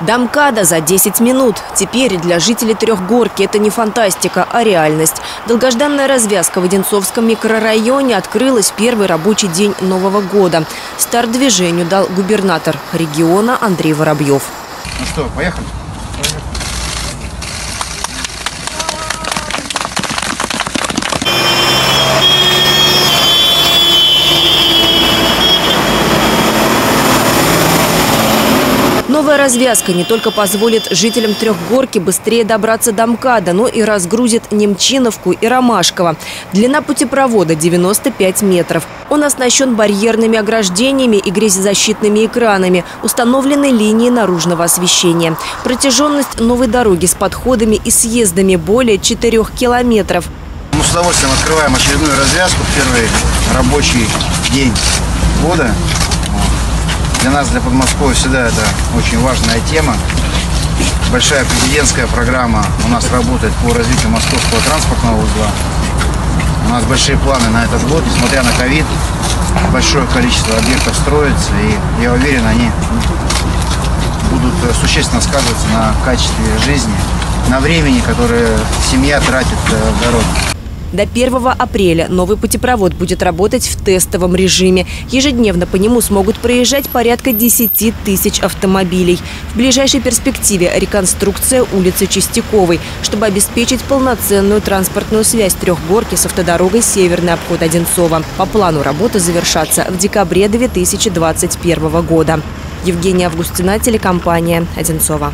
Домкада за 10 минут. Теперь для жителей Трехгорки это не фантастика, а реальность. Долгожданная развязка в Одинцовском микрорайоне открылась в первый рабочий день Нового года. Старт движению дал губернатор региона Андрей Воробьев. Ну что, поехали? Новая развязка не только позволит жителям Трехгорки быстрее добраться до МКАДа, но и разгрузит Немчиновку и Ромашково. Длина путепровода 95 метров. Он оснащен барьерными ограждениями и грязезащитными экранами, установлены линии наружного освещения. Протяженность новой дороги с подходами и съездами более 4 километров. Мы с удовольствием открываем очередную развязку в первый рабочий день года. Для нас, для Подмосковья, всегда это очень важная тема. Большая президентская программа у нас работает по развитию московского транспортного узла. У нас большие планы на этот год, несмотря на ковид. Большое количество объектов строится, и я уверен, они будут существенно сказываться на качестве жизни, на времени, которое семья тратит э, в дороге. До 1 апреля новый путепровод будет работать в тестовом режиме. Ежедневно по нему смогут проезжать порядка 10 тысяч автомобилей. В ближайшей перспективе реконструкция улицы Чистяковой, чтобы обеспечить полноценную транспортную связь Трехгорки с автодорогой Северный обход Одинцова. По плану работы завершатся в декабре 2021 года. Евгения Августина, телекомпания «Одинцова».